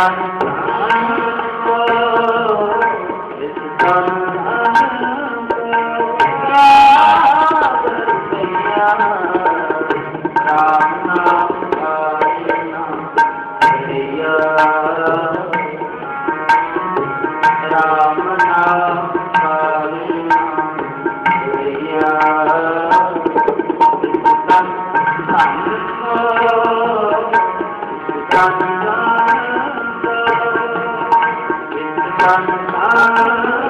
Ram Thank you.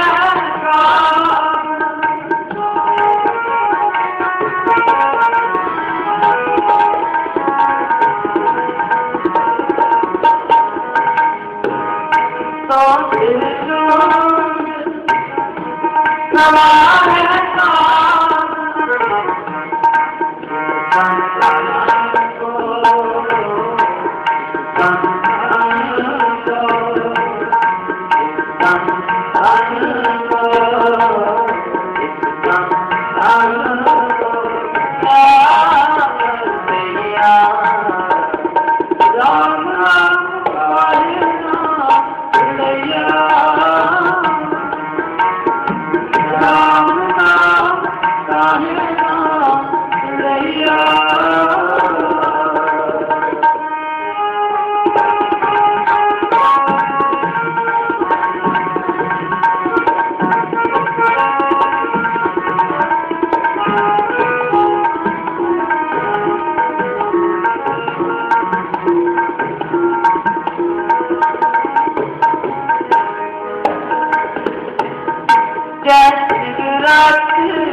Thank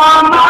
Mama.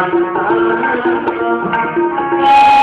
Thank you.